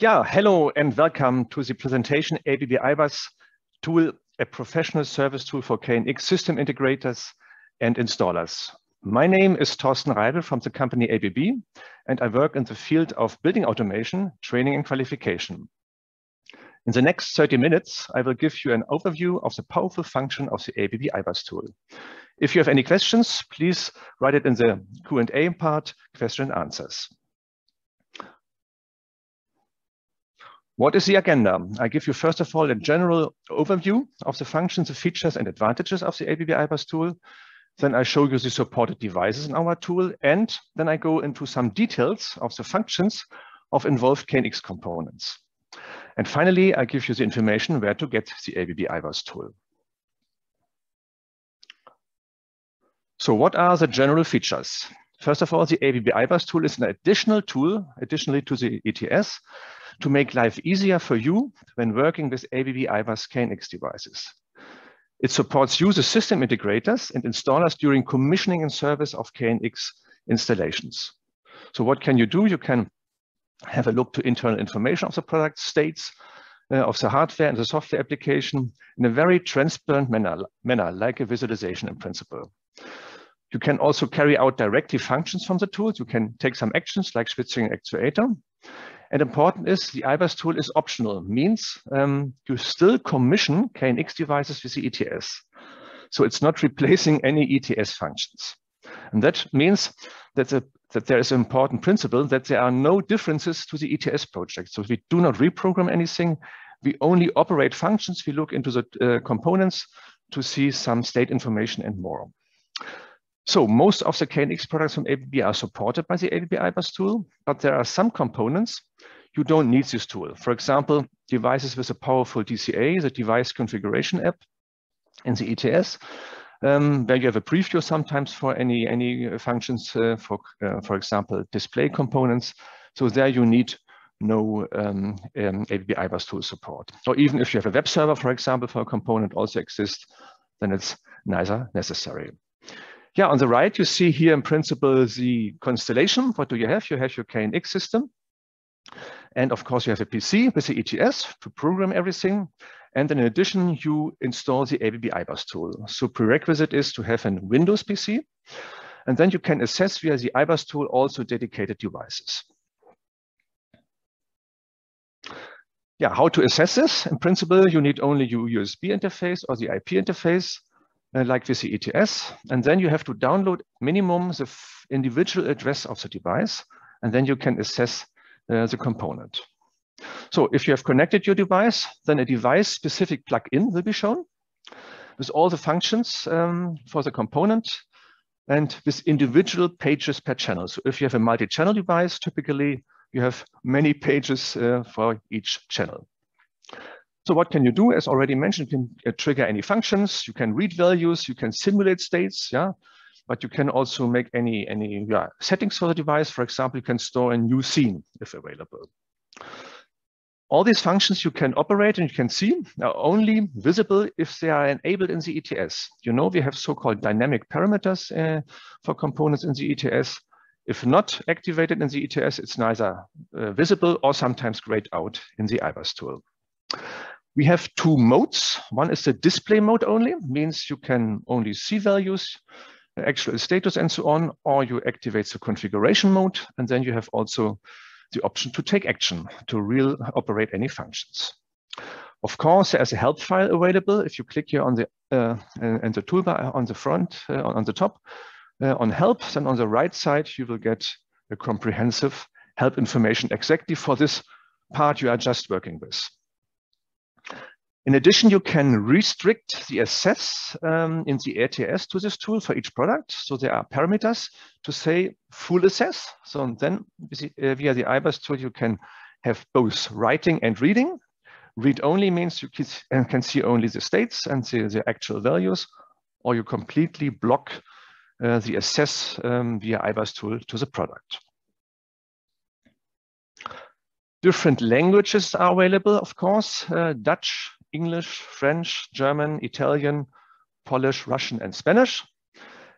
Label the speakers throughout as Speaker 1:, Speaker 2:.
Speaker 1: Yeah, hello and welcome to the presentation ABB i-bus tool, a professional service tool for KNX system integrators and installers. My name is Thorsten Reibel from the company ABB, and I work in the field of building automation, training and qualification. In the next 30 minutes, I will give you an overview of the powerful function of the ABB i-bus tool. If you have any questions, please write it in the Q&A part, question and answers. What is the agenda? I give you first of all a general overview of the functions, the features and advantages of the ABB tool. Then I show you the supported devices in our tool. And then I go into some details of the functions of involved KNX components. And finally, I give you the information where to get the ABB tool. So what are the general features? First of all, the ABB tool is an additional tool, additionally to the ETS, to make life easier for you when working with ABB i-bus KNX devices. It supports user system integrators and installers during commissioning and service of KNX installations. So what can you do? You can have a look to internal information of the product states, uh, of the hardware and the software application in a very transparent manner, manner, like a visualization in principle. You can also carry out directly functions from the tools. You can take some actions like switching actuator. And important is the i-bus tool is optional, means um, you still commission KNX devices with the ETS. So it's not replacing any ETS functions. And that means that, the, that there is an important principle that there are no differences to the ETS project. So we do not reprogram anything. We only operate functions. We look into the uh, components to see some state information and more. So most of the KNX products from ABB are supported by the ABB i-bus tool, but there are some components you don't need this tool. For example, devices with a powerful DCA, the device configuration app in the ETS, um, where you have a preview sometimes for any, any functions, uh, for, uh, for example, display components. So there you need no um, um, ABB i-bus tool support. Or even if you have a web server, for example, for a component also exists, then it's neither necessary. Yeah, on the right, you see here in principle the constellation. What do you have? You have your KNX system. And of course, you have a PC with the ETS to program everything. And then in addition, you install the ABB i-bus tool. So prerequisite is to have a Windows PC. And then you can assess via the i-bus tool also dedicated devices. Yeah, how to assess this? In principle, you need only your USB interface or the IP interface uh, like with the ETS. And then you have to download minimum the individual address of the device, and then you can assess uh, the component. So if you have connected your device, then a device-specific plugin will be shown with all the functions um, for the component and with individual pages per channel. So if you have a multi-channel device, typically you have many pages uh, for each channel. So what can you do? As already mentioned, you can uh, trigger any functions, you can read values, you can simulate states, yeah. But you can also make any, any yeah, settings for the device. For example, you can store a new scene if available. All these functions you can operate and you can see are only visible if they are enabled in the ETS. You know, we have so-called dynamic parameters uh, for components in the ETS. If not activated in the ETS, it's neither uh, visible or sometimes grayed out in the i-bus tool. We have two modes. One is the display mode only, means you can only see values, actual status and so on, or you activate the configuration mode, and then you have also the option to take action to real operate any functions. Of course, there's a help file available. If you click here on the uh, and the toolbar on the front, uh, on the top, uh, on help, then on the right side, you will get a comprehensive help information exactly for this part you are just working with. In addition, you can restrict the access um, in the ETS to this tool for each product. So there are parameters to say full access. So then uh, via the i-bus tool, you can have both writing and reading. Read only means you can see only the states and the, the actual values, or you completely block uh, the access um, via i-bus tool to the product. Different languages are available, of course, uh, Dutch, English, French, German, Italian, Polish, Russian, and Spanish.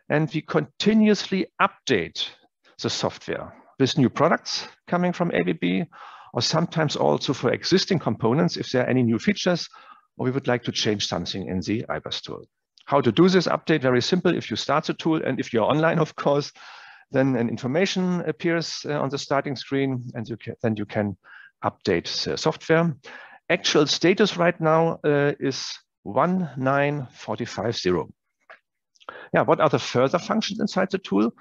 Speaker 1: And we continuously update the software with new products coming from ABB or sometimes also for existing components if there are any new features, or we would like to change something in the i-bus tool. How to do this update? Very simple. If you start the tool and if you're online, of course, then an information appears uh, on the starting screen and you can, then you can update the software. Actual status right now uh, is 19450. Yeah, what are the further functions inside the tool?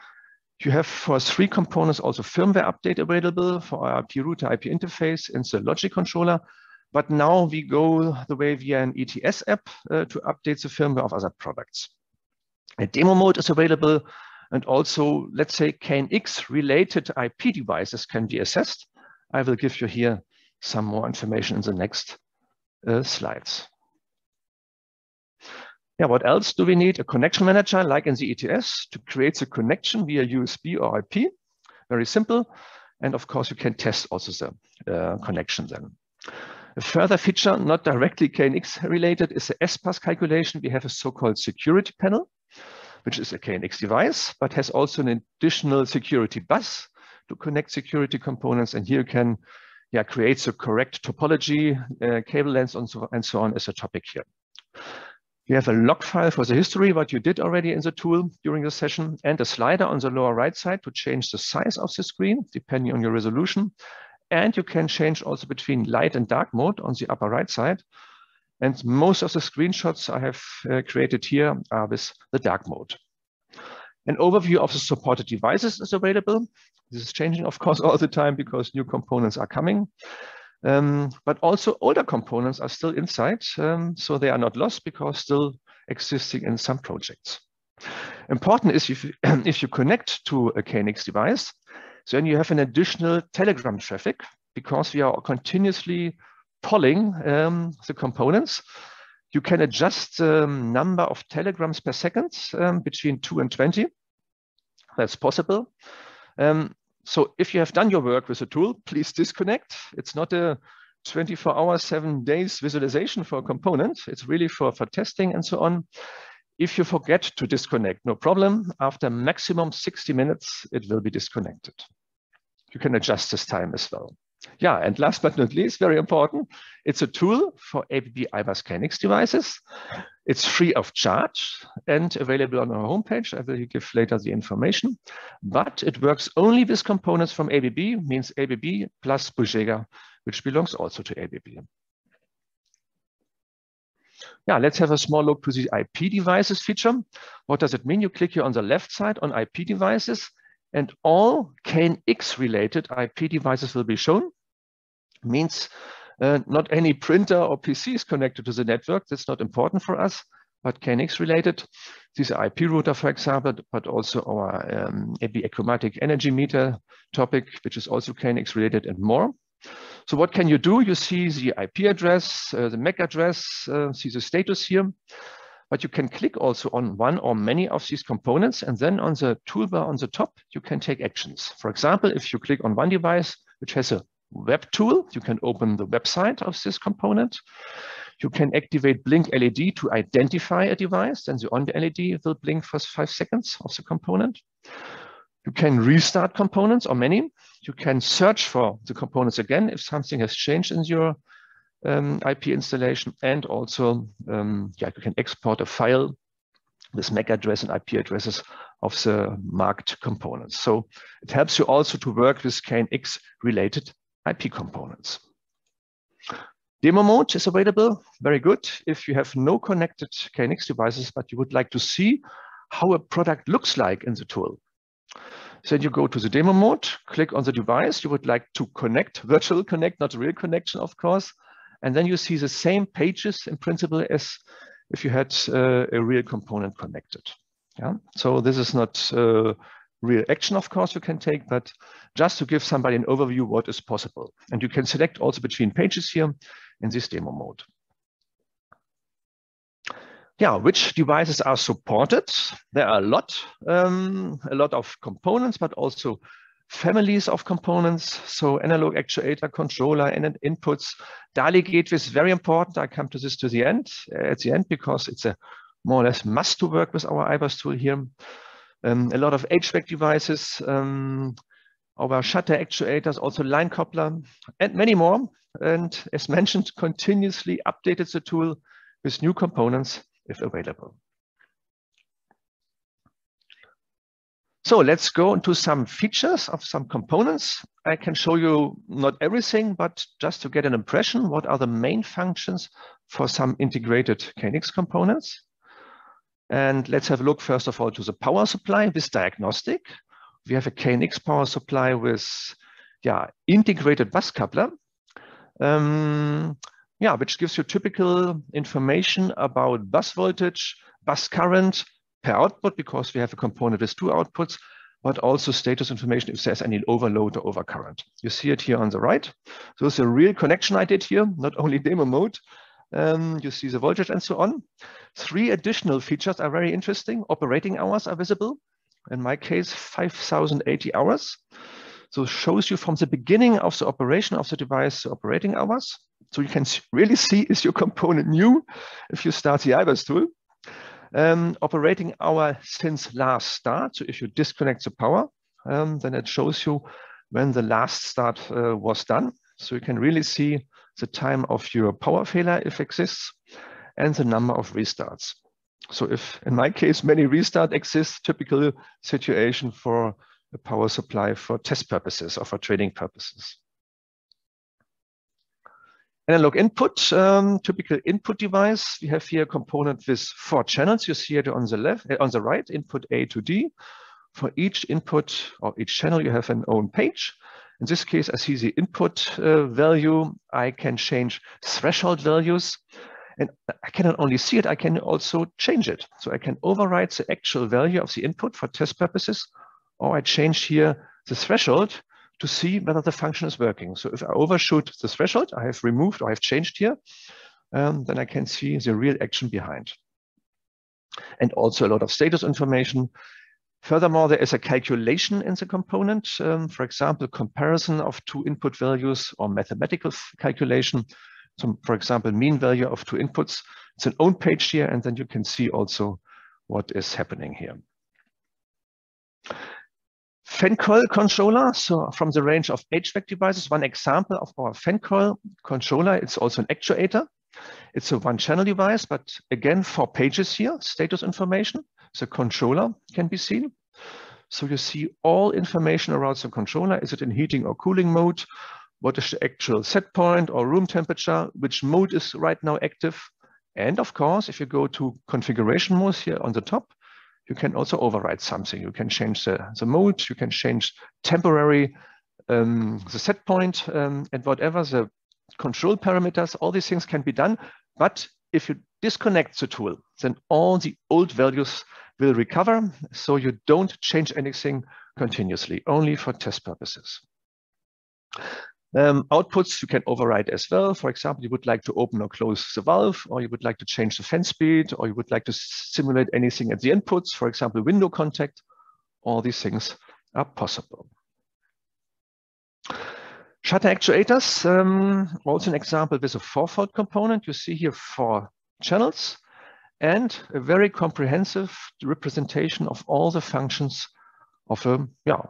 Speaker 1: You have for three components also firmware update available for our IP router IP interface and the logic controller. But now we go the way via an ETS app uh, to update the firmware of other products. A demo mode is available and also, let's say, KNX related IP devices can be assessed. I will give you here some more information in the next uh, slides. Yeah, what else do we need? A connection manager like in the ETS to create the connection via USB or IP. Very simple. And of course, you can test also the uh, connection then. A further feature, not directly KNX related, is the SPAS calculation. We have a so-called security panel which is a KNX device, but has also an additional security bus to connect security components. And here you can yeah, create the correct topology, uh, cable lengths, and so, and so on is a topic here. We have a log file for the history, what you did already in the tool during the session, and a slider on the lower right side to change the size of the screen, depending on your resolution. And you can change also between light and dark mode on the upper right side. And most of the screenshots I have uh, created here are with the dark mode. An overview of the supported devices is available. This is changing, of course, all the time because new components are coming. Um, but also older components are still inside, um, so they are not lost because still existing in some projects. Important is if you, if you connect to a KNX device, then you have an additional Telegram traffic because we are continuously polling um, the components. You can adjust the um, number of telegrams per second um, between 2 and 20. That's possible. Um, so if you have done your work with the tool, please disconnect. It's not a 24 hours, seven days visualization for a component. It's really for, for testing and so on. If you forget to disconnect, no problem. After maximum 60 minutes, it will be disconnected. You can adjust this time as well. Yeah, and last but not least, very important, it's a tool for ABB KNX devices. It's free of charge and available on our homepage. I will give later the information, but it works only with components from ABB, means ABB plus Busch-Jaeger, which belongs also to ABB. Yeah, let's have a small look to the IP devices feature. What does it mean? You click here on the left side on IP devices and all KNX related IP devices will be shown. Means uh, not any printer or PC is connected to the network. That's not important for us, but KNX related. These are IP router, for example, but also our um, achromatic energy meter topic, which is also KNX related and more. So what can you do? You see the IP address, uh, the MAC address, uh, see the status here but you can click also on one or many of these components. And then on the toolbar on the top, you can take actions. For example, if you click on one device, which has a web tool, you can open the website of this component. You can activate blink LED to identify a device, and the on LED will blink for five seconds of the component. You can restart components or many. You can search for the components again if something has changed in your um, IP installation and also um, yeah, you can export a file with MAC address and IP addresses of the marked components. So it helps you also to work with KNX related IP components. Demo mode is available, very good. If you have no connected KNX devices, but you would like to see how a product looks like in the tool. Then you go to the demo mode, click on the device you would like to connect, virtual connect, not real connection, of course. And then you see the same pages in principle as if you had uh, a real component connected. Yeah. So this is not uh, real action, of course, you can take, but just to give somebody an overview what is possible. And you can select also between pages here in this demo mode. Yeah, which devices are supported? There are a lot, um, a lot of components, but also families of components. So analog actuator, controller, and inputs. DALI gateway is very important. I come to this to the end, uh, at the end, because it's a more or less must to work with our i-bus tool here. Um, a lot of HVAC devices, um, our shutter actuators, also line coupler, and many more. And as mentioned, continuously updated the tool with new components if available. So let's go into some features of some components. I can show you not everything, but just to get an impression, what are the main functions for some integrated KNX components. And let's have a look, first of all, to the power supply with diagnostic. We have a KNX power supply with yeah, integrated bus coupler, um, yeah, which gives you typical information about bus voltage, bus current, per output because we have a component with two outputs, but also status information if there's any overload or overcurrent. You see it here on the right. So it's a real connection I did here, not only demo mode. Um, you see the voltage and so on. Three additional features are very interesting. Operating hours are visible. In my case, 5,080 hours. So shows you from the beginning of the operation of the device, the operating hours. So you can really see is your component new if you start the i-bus tool um, operating hour since last start. So if you disconnect the power, um, then it shows you when the last start uh, was done. So you can really see the time of your power failure if exists and the number of restarts. So if in my case, many restart exists, typical situation for a power supply for test purposes or for trading purposes. Analog input, um, typical input device. We have here a component with four channels. You see it on the left, uh, on the right, input A to D. For each input or each channel, you have an own page. In this case, I see the input uh, value. I can change threshold values. And I cannot only see it, I can also change it. So I can override the actual value of the input for test purposes, or I change here the threshold to see whether the function is working. So if I overshoot the threshold I have removed or I have changed here, um, then I can see the real action behind. And also a lot of status information. Furthermore, there is a calculation in the component. Um, for example, comparison of two input values or mathematical calculation. So for example, mean value of two inputs. It's an own page here, and then you can see also what is happening here. Fan coil controller, so from the range of HVAC devices, one example of our fan coil controller, it's also an actuator. It's a one channel device, but again, four pages here, status information. The controller can be seen. So you see all information around the controller. Is it in heating or cooling mode? What is the actual set point or room temperature? Which mode is right now active? And of course, if you go to configuration mode here on the top, you can also override something. You can change the, the mode, you can change temporary um, the set point um, and whatever the control parameters, all these things can be done. But if you disconnect the tool, then all the old values will recover. So you don't change anything continuously, only for test purposes. Um, outputs you can override as well. For example, you would like to open or close the valve, or you would like to change the fan speed, or you would like to simulate anything at the inputs, for example, window contact. All these things are possible. Shutter actuators, um, also an example with a four-fold component. You see here four channels and a very comprehensive representation of all the functions of a yeah,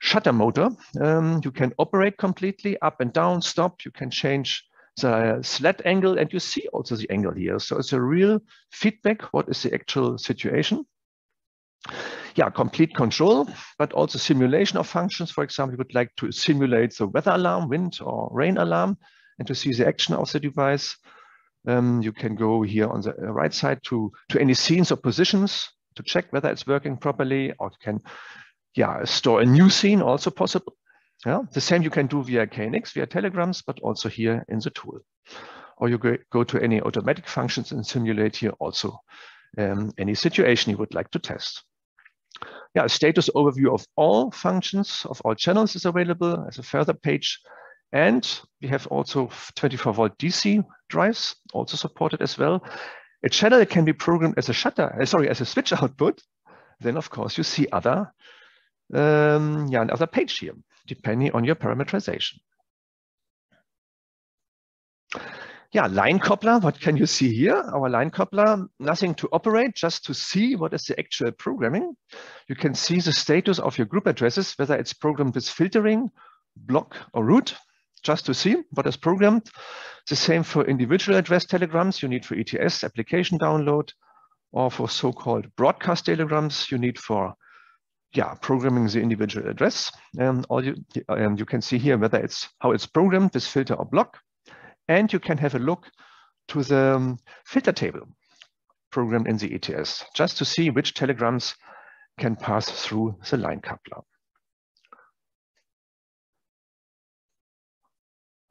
Speaker 1: shutter motor. Um, you can operate completely up and down, stop. You can change the slat angle and you see also the angle here. So it's a real feedback. What is the actual situation? Yeah, complete control, but also simulation of functions. For example, you would like to simulate the weather alarm, wind or rain alarm, and to see the action of the device. Um, you can go here on the right side to, to any scenes or positions to check whether it's working properly, or you can yeah, store a new scene also possible. Yeah, the same you can do via KNX, via telegrams, but also here in the tool. Or you go, to any automatic functions and simulate here also um, any situation you would like to test. Yeah, a status overview of all functions of all channels is available as a further page. And we have also 24 volt DC drives also supported as well. A channel can be programmed as a shutter, uh, sorry, as a switch output. Then of course you see other um, yeah, another page here, depending on your parameterization. Yeah, line coupler, what can you see here? Our line coupler, nothing to operate, just to see what is the actual programming. You can see the status of your group addresses, whether it's programmed with filtering, block or root, just to see what is programmed. The same for individual address telegrams you need for ETS application download, or for so-called broadcast telegrams you need for yeah, programming the individual address. And all you, you can see here whether it's how it's programmed with filter or block. And you can have a look to the um, filter table programmed in the ETS, just to see which telegrams can pass through the line coupler.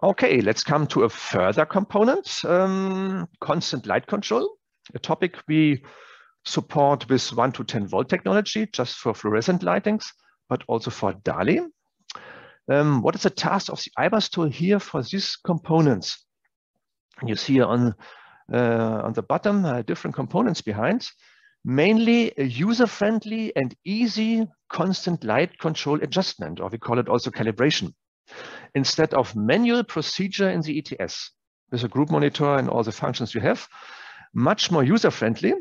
Speaker 1: Okay, let's come to a further component, um, constant light control, a topic we support with 1 to 10 volt technology, just for fluorescent lightings, but also for DALI. Um, what is the task of the i-bus tool here for these components? You see on, uh, on the bottom uh, different components behind, mainly a user-friendly and easy constant light control adjustment, or we call it also calibration, instead of manual procedure in the ETS. With a group monitor and all the functions you have, much more user-friendly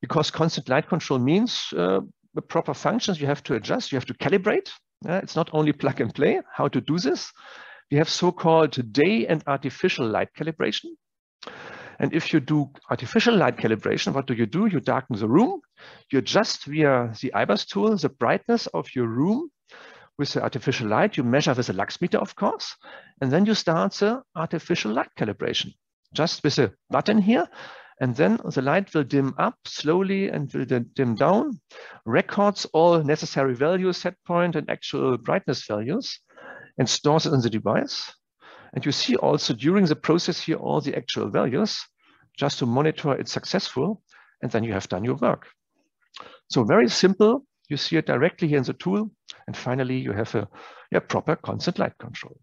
Speaker 1: because constant light control means uh, the proper functions you have to adjust, you have to calibrate. Uh, it's not only plug and play, how to do this. We have so-called day and artificial light calibration. And if you do artificial light calibration, what do you do? You darken the room. You adjust via the i-bus tool the brightness of your room with the artificial light. You measure with a lux meter, of course. And then you start the artificial light calibration. Just with a button here. And then the light will dim up slowly and will dim down, records all necessary values, set point and actual brightness values and stores it in the device. And you see also during the process here all the actual values just to monitor it's successful and then you have done your work. So very simple, you see it directly here in the tool and finally you have a, a proper constant light control.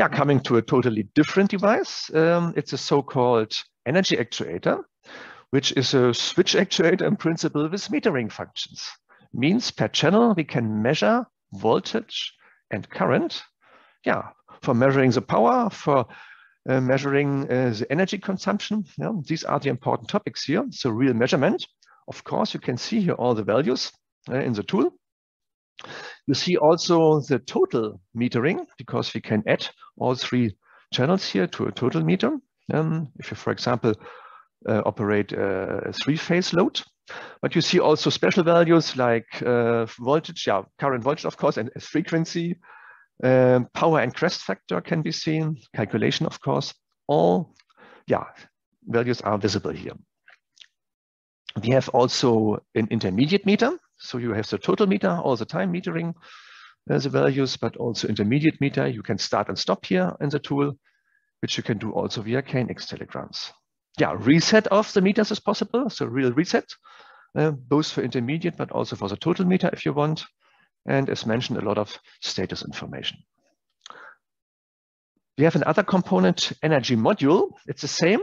Speaker 1: Yeah, coming to a totally different device, um, it's a so-called energy actuator, which is a switch actuator in principle with metering functions means per channel we can measure voltage and current. Yeah, for measuring the power, for uh, measuring uh, the energy consumption. Yeah, these are the important topics here. So real measurement. Of course, you can see here all the values uh, in the tool. You see also the total metering because we can add all three channels here to a total meter. Um, if you, for example, uh, operate a three-phase load, but you see also special values like uh, voltage, yeah, current voltage, of course, and frequency, um, power and crest factor can be seen, calculation, of course. All, yeah, values are visible here. We have also an intermediate meter. So you have the total meter all the time metering uh, the values, but also intermediate meter. You can start and stop here in the tool, which you can do also via KNX telegrams yeah, reset of the meters is possible. So real reset, uh, both for intermediate, but also for the total meter if you want. And as mentioned, a lot of status information. We have another component, energy module. It's the same,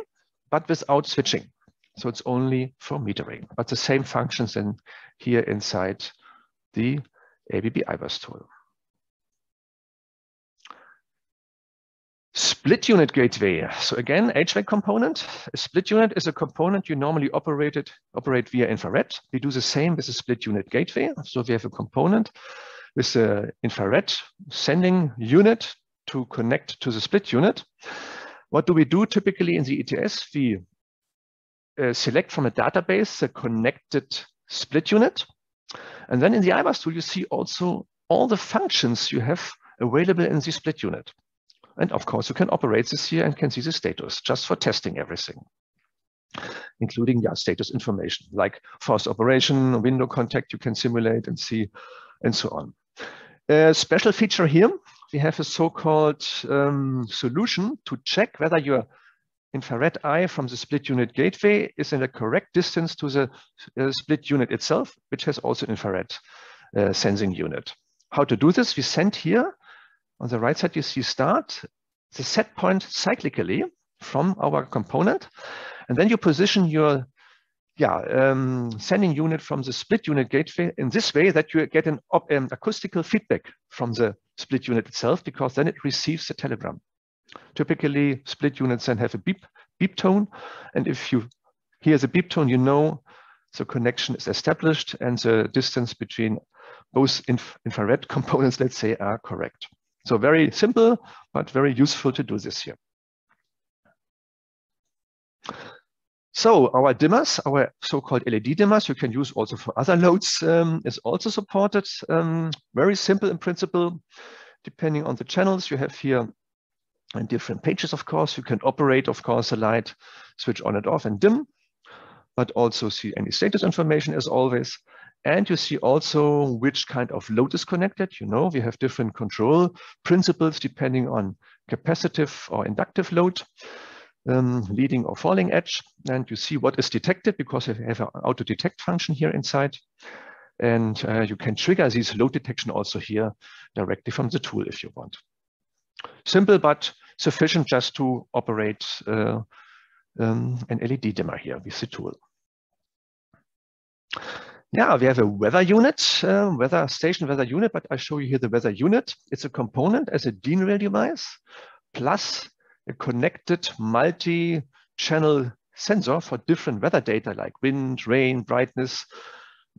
Speaker 1: but without switching. So it's only for metering, but the same functions in here inside the ABB i-bus tool. Split unit gateway. So again, HVAC component. A split unit is a component you normally operate, it, operate via infrared. We do the same with a split unit gateway. So we have a component with the infrared sending unit to connect to the split unit. What do we do typically in the ETS? We uh, select from a database a connected split unit. And then in the i-bus tool, you see also all the functions you have available in the split unit. And of course, you can operate this here and can see the status just for testing everything, including yeah, status information like forced operation, window contact you can simulate and see, and so on. A special feature here, we have a so-called um, solution to check whether your infrared eye from the split unit gateway is in the correct distance to the uh, split unit itself, which has also infrared uh, sensing unit. How to do this? We send here on the right side, you see start, the set point cyclically from our component. And then you position your yeah, um, sending unit from the split unit gateway in this way that you get an um, acoustical feedback from the split unit itself, because then it receives the telegram. Typically, split units then have a beep, beep tone. And if you hear the beep tone, you know the connection is established and the distance between both inf infrared components, let's say, are correct. So very simple, but very useful to do this here. So our dimmers, our so-called LED dimmers, you can use also for other loads, um, is also supported. Um, very simple in principle, depending on the channels you have here and different pages, of course. You can operate, of course, the light, switch on and off and dim, but also see any status information as always. And you see also which kind of load is connected. You know, we have different control principles depending on capacitive or inductive load um, leading or falling edge. And you see what is detected because you have an auto detect function here inside. And uh, you can trigger these load detection also here directly from the tool if you want. Simple, but sufficient just to operate uh, um, an LED dimmer here with the tool. Yeah, we have a weather unit, uh, weather station weather unit, but I show you here the weather unit. It's a component as a DIN rail device, plus a connected multi-channel sensor for different weather data like wind, rain, brightness,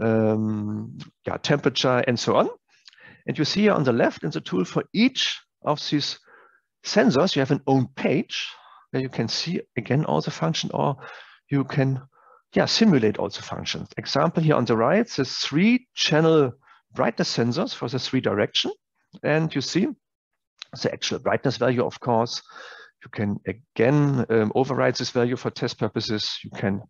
Speaker 1: um, yeah, temperature, and so on. And you see here on the left in the tool for each of these sensors, you have an own page where you can see again all the function or you can yeah, simulate all the functions. Example here on the right, the three channel brightness sensors for the three direction. And you see the actual brightness value, of course, you can again um, override this value for test purposes. You can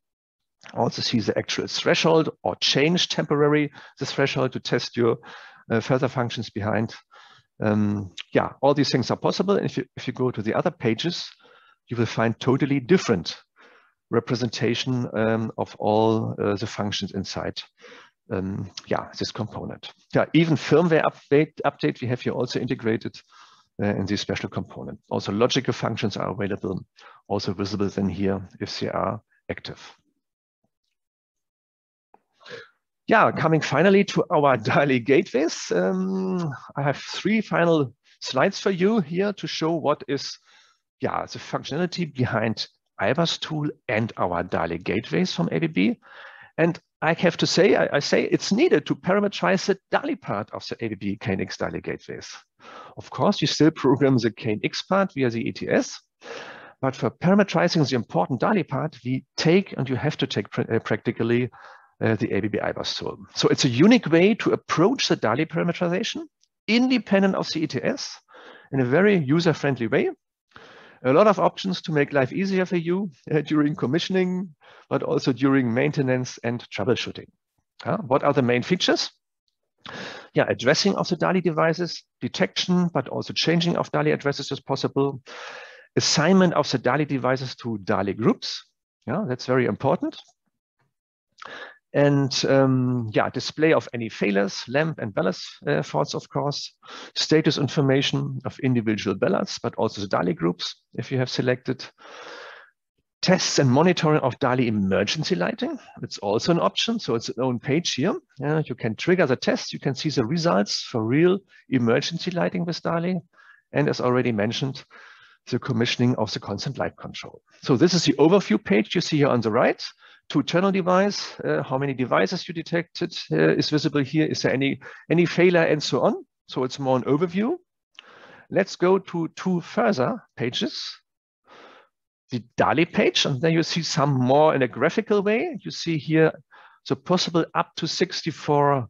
Speaker 1: also see the actual threshold or change temporary the threshold to test your uh, further functions behind. Um, yeah, all these things are possible. And if you, if you go to the other pages, you will find totally different representation um, of all uh, the functions inside um, yeah, this component. Yeah, even firmware update, update we have here also integrated uh, in this special component. Also logical functions are available, also visible then here if they are active. Yeah, coming finally to our DALI gateways. Um, I have three final slides for you here to show what is yeah, the functionality behind i-bus tool and our DALI gateways from ABB. And I have to say, I, I, say it's needed to parameterize the DALI part of the ABB KNX DALI gateways. Of course, you still program the KNX part via the ETS, but for parameterizing the important DALI part, we take, and you have to take pr uh, practically, uh, the ABB i-bus tool. So it's a unique way to approach the DALI parameterization independent of the ETS in a very user-friendly way. A lot of options to make life easier for you uh, during commissioning, but also during maintenance and troubleshooting. Uh, what are the main features? Yeah, addressing of the DALI devices, detection, but also changing of DALI addresses is possible. Assignment of the DALI devices to DALI groups. Yeah, that's very important. And um, yeah, display of any failures, lamp and ballast uh, faults, of course, status information of individual ballasts, but also the DALI groups, if you have selected. Tests and monitoring of DALI emergency lighting. It's also an option, so it's an own page here. Yeah, you can trigger the test. You can see the results for real emergency lighting with DALI. And as already mentioned, the commissioning of the constant light control. So this is the overview page you see here on the right. Two channel device, uh, how many devices you detected uh, is visible here. Is there any, any failure and so on? So it's more an overview. Let's go to two further pages the DALI page, and then you see some more in a graphical way. You see here the possible up to 64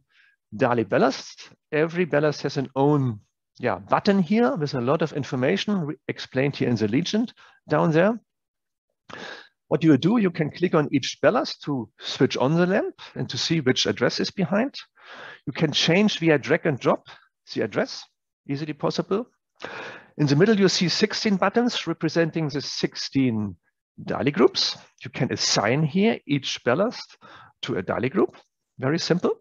Speaker 1: DALI ballasts. Every ballast has an own yeah, button here with a lot of information explained here in the legend down there. What you do, you can click on each ballast to switch on the lamp and to see which address is behind. You can change via drag and drop the address, easily possible. In the middle, you see 16 buttons representing the 16 DALI groups. You can assign here each ballast to a DALI group. Very simple,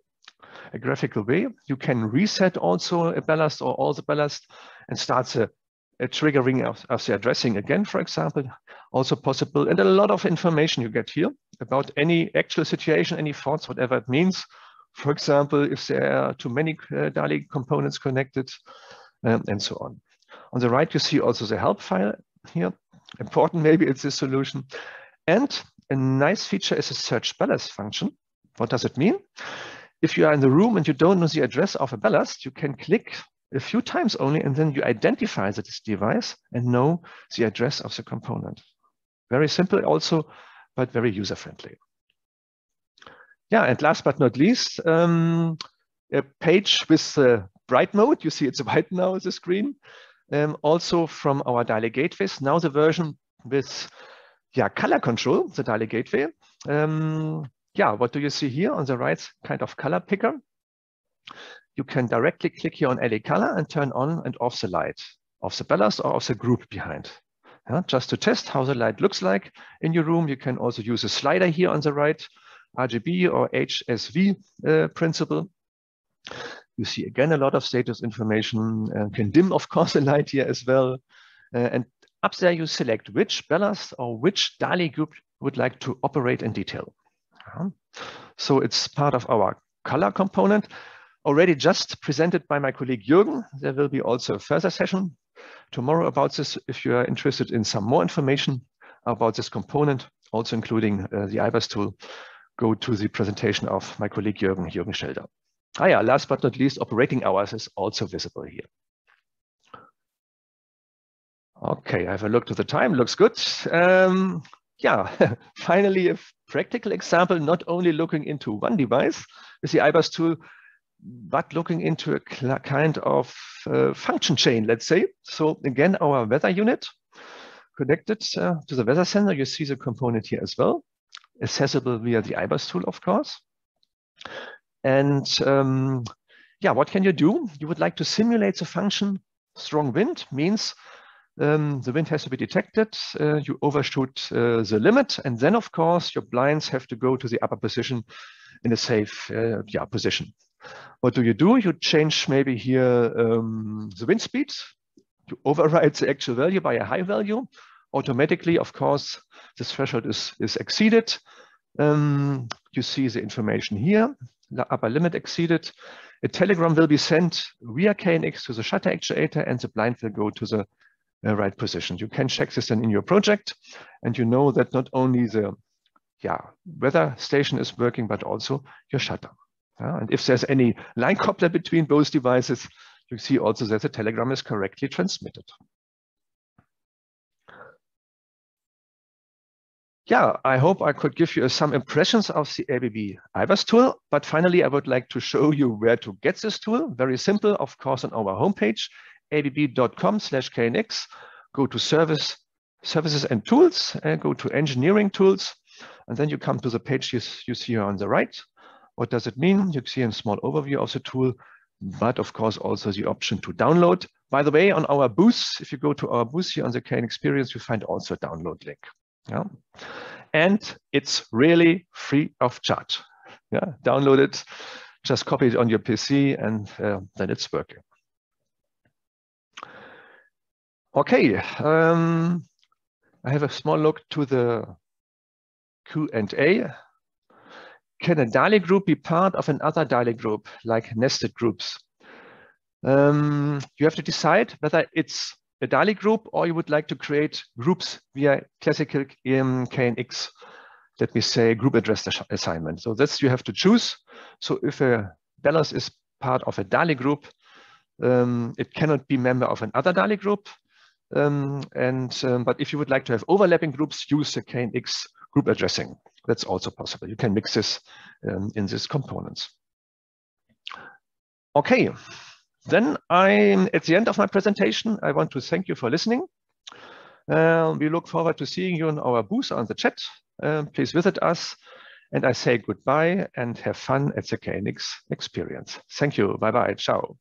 Speaker 1: a graphical way. You can reset also a ballast or all the ballast and start a triggering of, of the addressing again, for example, also possible. And a lot of information you get here about any actual situation, any faults, whatever it means. For example, if there are too many uh, DALI components connected, um, and so on. On the right, you see also the help file here. Important, maybe it's a solution. And a nice feature is a search ballast function. What does it mean? If you are in the room and you don't know the address of a ballast, you can click a few times only, and then you identify that this device and know the address of the component. Very simple also, but very user-friendly. Yeah, and last but not least, um, a page with the bright mode. You see it's white now, the screen. Um, also from our DALI gateways. Now the version with yeah, color control, the DALI gateway. Um, yeah, what do you see here on the right kind of color picker? You can directly click here on any color and turn on and off the light of the ballast or of the group behind. Yeah, just to test how the light looks like in your room, you can also use a slider here on the right, RGB or HSV uh, principle. You see again a lot of status information, uh, can dim, of course, the light here as well. Uh, and up there you select which ballast or which DALI group would like to operate in detail. Uh-huh. So it's part of our color component. Already just presented by my colleague Jürgen. There will be also a further session tomorrow about this if you are interested in some more information about this component, also including uh, the i-bus tool, go to the presentation of my colleague Jürgen, Jürgen Schelder. Ah, yeah, last but not least, operating hours is also visible here. Okay, I have a look to the time, looks good. Um, yeah, finally a practical example, not only looking into one device with the i-bus tool, but looking into a kind of uh, function chain, let's say. So again, our weather unit connected uh, to the weather sensor. You see the component here as well, accessible via the i-bus tool, of course. And um, yeah, what can you do? You would like to simulate the function strong wind means um, the wind has to be detected, uh, you overshoot uh, the limit, and then of course your blinds have to go to the upper position in a safe uh, yeah, position. What do you do? You change maybe here um, the wind speed. You override the actual value by a high value. Automatically, of course, this threshold is, is exceeded. Um, you see the information here, the upper limit exceeded. A telegram will be sent via KNX to the shutter actuator and the blind will go to the uh, right position. You can check this then in your project and you know that not only the yeah, weather station is working, but also your shutter. And if there's any line coupler between both devices, you see also that the telegram is correctly transmitted. Yeah, I hope I could give you some impressions of the ABB i-bus tool, but finally I would like to show you where to get this tool. Very simple, of course, on our homepage, abb.com slash knx. Go to service, services and tools, and go to engineering tools, and then you come to the page you, you see here on the right. What does it mean? You see a small overview of the tool, but of course also the option to download. By the way, on our booth, if you go to our booth here on the KNX Experience, you find also a download link. Yeah. And it's really free of charge. Yeah, download it, just copy it on your PC and uh, then it's working. Okay, um, I have a small look to the Q&A can a DALI group be part of another DALI group, like nested groups? Um, you have to decide whether it's a DALI group or you would like to create groups via classical um, KNX, let me say, group address assignment. So that's you have to choose. So if a ballast is part of a DALI group, um, it cannot be member of another DALI group. Um, and um, But if you would like to have overlapping groups, use the KNX group addressing. That's also possible. You can mix this um, in these components. Okay, then I'm at the end of my presentation. I want to thank you for listening. Uh, we look forward to seeing you in our booth on the chat. Uh, please visit us. And I say goodbye and have fun at the KNX experience. Thank you. Bye-bye. Ciao.